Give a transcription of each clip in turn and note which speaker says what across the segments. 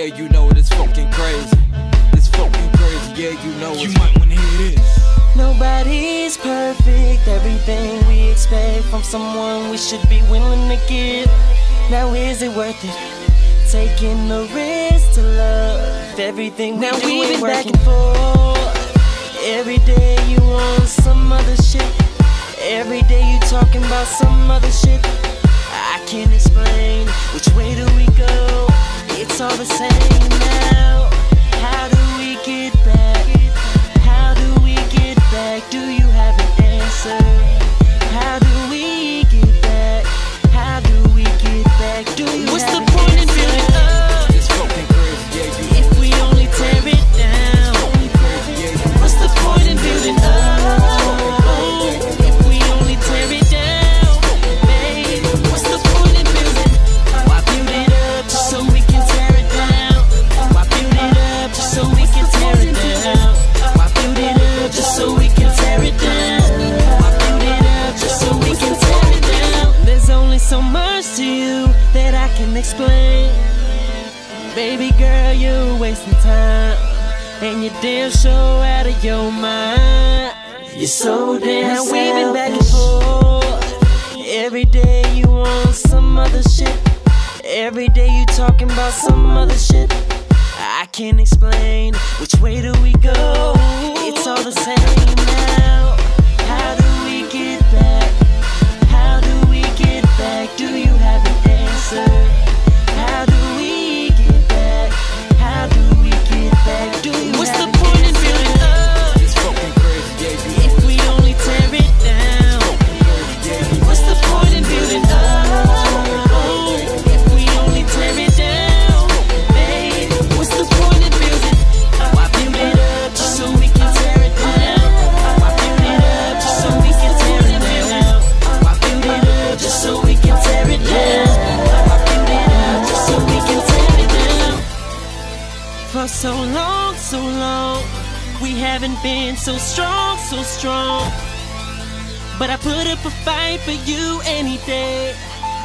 Speaker 1: yeah, you know it is fucking crazy. It's fucking crazy, yeah, you know it's. You
Speaker 2: might wanna hear this.
Speaker 3: Nobody's perfect. Everything we expect from someone we should be willing to give. Now is it worth it? Taking the risk to love everything we now do we've been back and forth. Every day you want some other shit. Every day you talking about some other shit. I can't explain which way all the same now. To you that I can explain. Baby girl, you're wasting time. And you're damn sure out of your mind. You're so damn Now we've been back and forth. Every day you want some other shit. Every day you talking about some other shit. I can't explain For so long, so long, we haven't been so strong, so strong. But I put up a fight for you any day.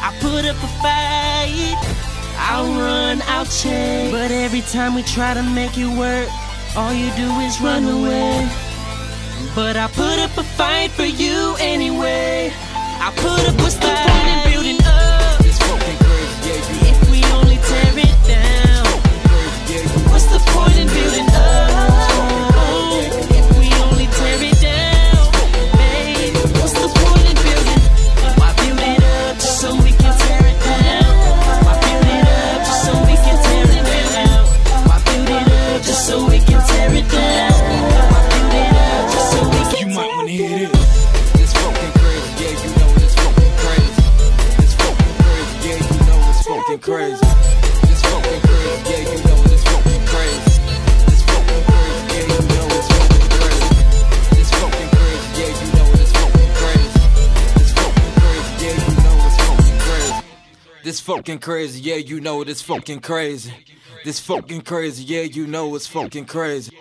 Speaker 3: I put up a fight. I'll run, I'll change. But every time we try to make it work, all you do is run away. But I put up a fight for you anyway. I put up a fight.
Speaker 2: Wanna it this.
Speaker 1: It's fucking crazy, yeah, you know it's fucking crazy. It's fucking crazy, yeah, you know it's fucking crazy. It's fucking crazy, yeah, you know it's fucking crazy. It's fucking crazy, yeah, you know it's fucking crazy. It's fucking crazy, yeah, you know it's fucking crazy. It's fucking crazy, yeah, you know it's fucking crazy. This fucking crazy, yeah, you know it is fucking crazy. This fucking crazy, yeah, you know it's fucking crazy.